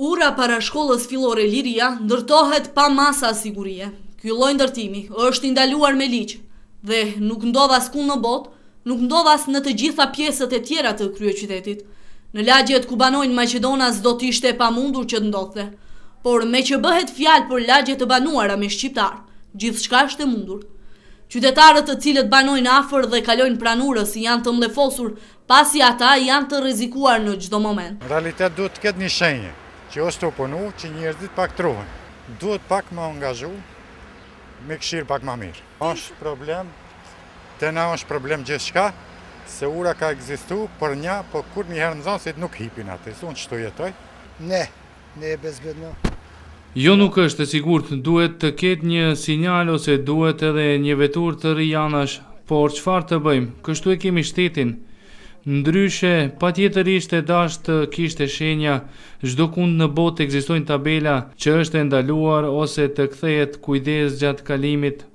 Ura para shkollës fillore Liria ndërtohet pa masa sigurie. Ky lloj ndërtimi është i ndaluar me ligj dhe nuk ndodh askund në botë, nuk ndodh as në të gjitha pjesët e tjera të kryeqytetit. Në lagjet ku banojnë maqedonas do të ishte e pamundur që të ndodhte. Por meqë bëhet fjalë për lagje të banuara me shqiptarë, gjithçka është e mundur. Qytetarët të cilët banojnë afër dhe kalojnë pranë urës janë të mllefosur pasi ata janë të rrezikuar në çdo moment. Realitet duhet të ketë një shenje që është tu punu që njerzit pak t'ruhen. Duhet pak me u angazhu me i këshyr pak ma mirë. Është problem, te na është problem gjithçka, se ura ka ekzistu për nejse, po kurnjëherë nxënësit nuk hipin aty, se unë qështu jetoj. Ne, Ne e bezbedno. Jo nuk është e sigurt duhet të ketë një sinjal ose duhet edhe një veturë të rrijë anash por çfarë të bëjmë kështu e kemi shtetin ndryshe patjetër ishte dashtë të kishte shenja çdokund në botë ekzistojnë tabela që është e ndaluar ose të kihet kujdes gjatë kalimit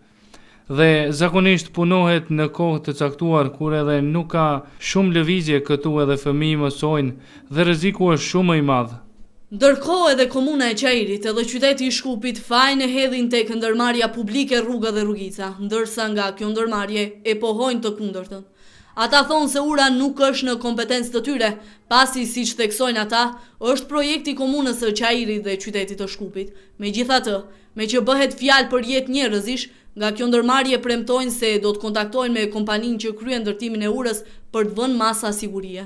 Dhe zakonisht punohet në kohë të caktuar kur edhe nuk ka shumë lëvizje këtu edhe fëmijë mësojnë dhe rreziku është shumë më i madh. Ndërkohë edhe komuna e Çairit edhe qyteti i Shkupit fajin e hedhin tek ndërmarrja publike rruga dhe rrugica, ndërsa nga kjo ndërmarrje e pohojnë të kundërtën. Ata thonë se ura nuk është në kompetencë të tyre, pasi siç theksojnë ata, është projekt i komunës së Çairit dhe qytetit të Shkupit. Megjithatë, Meqë bëhet fjalë për jetë njerëzish, nga kjo ndërmarrje premtojnë se do të kontaktojnë me kompaninë që kryen ndërtimin e urës për të vënë masa sigurie.